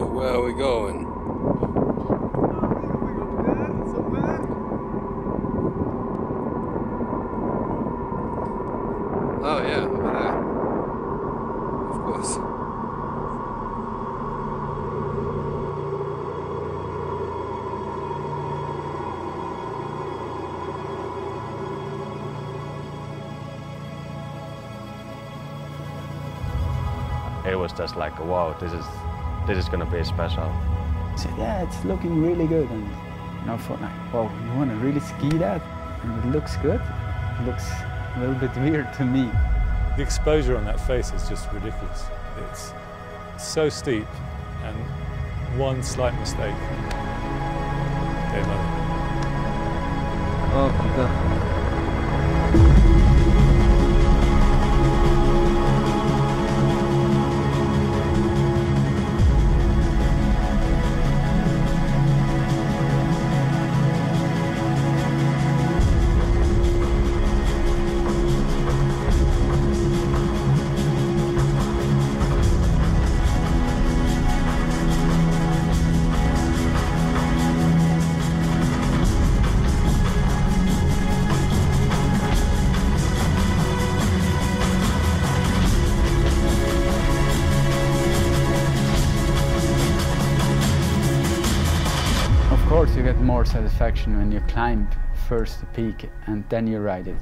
But where are we going? Oh yeah, over there. Of course. It was just like, wow, this is this is gonna be special. I said, yeah, it's looking really good. And you know, I thought like, wow, you want to really ski that? And it looks good. It looks a little bit weird to me. The exposure on that face is just ridiculous. It's so steep, and one slight mistake, game over. Oh my god. Course, you get more satisfaction when you climb first the peak and then you ride it.